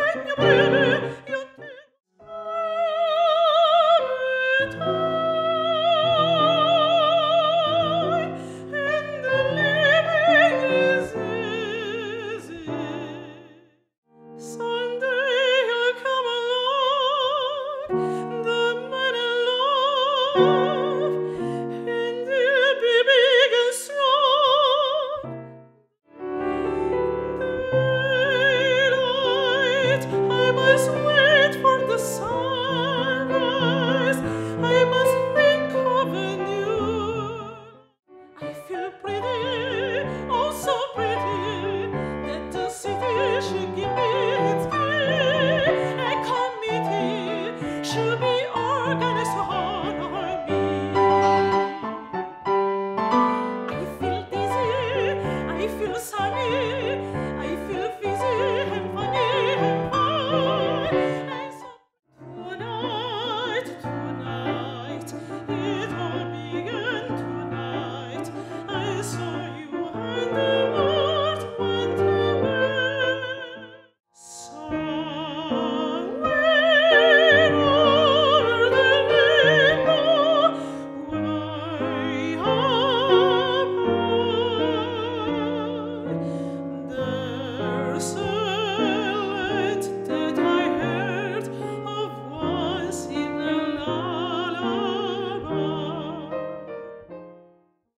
e più io was